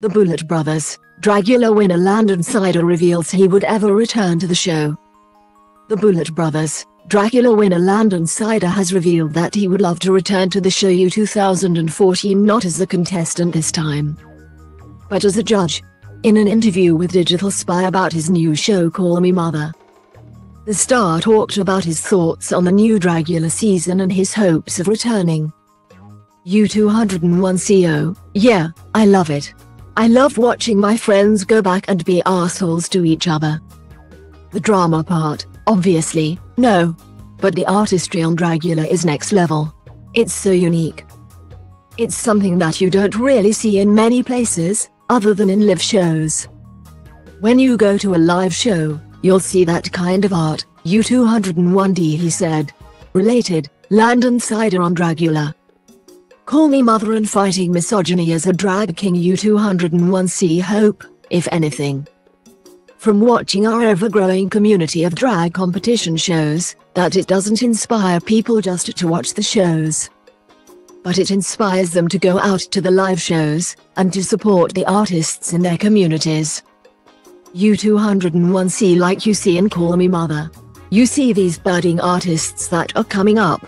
The Boulet Brothers, Dragula winner Landon Cider reveals he would ever return to the show. The Boulet Brothers, Dragula winner Landon Cider has revealed that he would love to return to the show U 2014 not as a contestant this time, but as a judge. In an interview with Digital Spy about his new show Call Me Mother, the star talked about his thoughts on the new Dragula season and his hopes of returning. U201CO, yeah, I love it. I love watching my friends go back and be assholes to each other. The drama part, obviously, no. But the artistry on Dragula is next level. It's so unique. It's something that you don't really see in many places, other than in live shows. When you go to a live show, you'll see that kind of art, U201D he said. Related, Landon Cider on Dragula. Call me mother and fighting misogyny as a drag king U201C hope, if anything. From watching our ever-growing community of drag competition shows, that it doesn't inspire people just to watch the shows. But it inspires them to go out to the live shows, and to support the artists in their communities. U201C like you see in Call Me Mother. You see these budding artists that are coming up.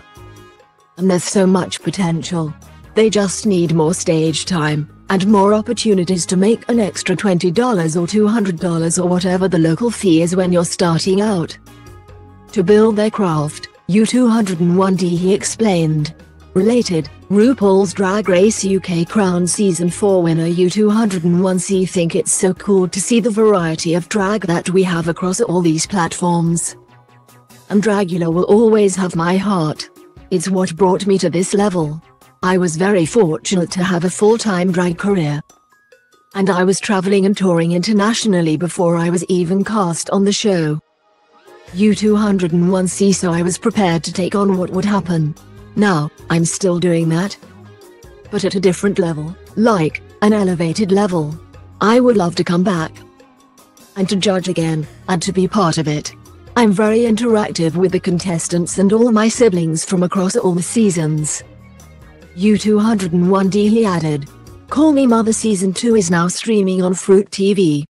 And there's so much potential. They just need more stage time, and more opportunities to make an extra $20 or $200 or whatever the local fee is when you're starting out. To build their craft, U201D he explained. Related, RuPaul's Drag Race UK Crown Season 4 winner U201C think it's so cool to see the variety of drag that we have across all these platforms. And Dragula will always have my heart. It's what brought me to this level. I was very fortunate to have a full-time drag career. And I was traveling and touring internationally before I was even cast on the show. U201C so I was prepared to take on what would happen. Now, I'm still doing that. But at a different level, like, an elevated level. I would love to come back. And to judge again, and to be part of it. I'm very interactive with the contestants and all my siblings from across all the seasons. U201D he added. Call Me Mother Season 2 is now streaming on Fruit TV.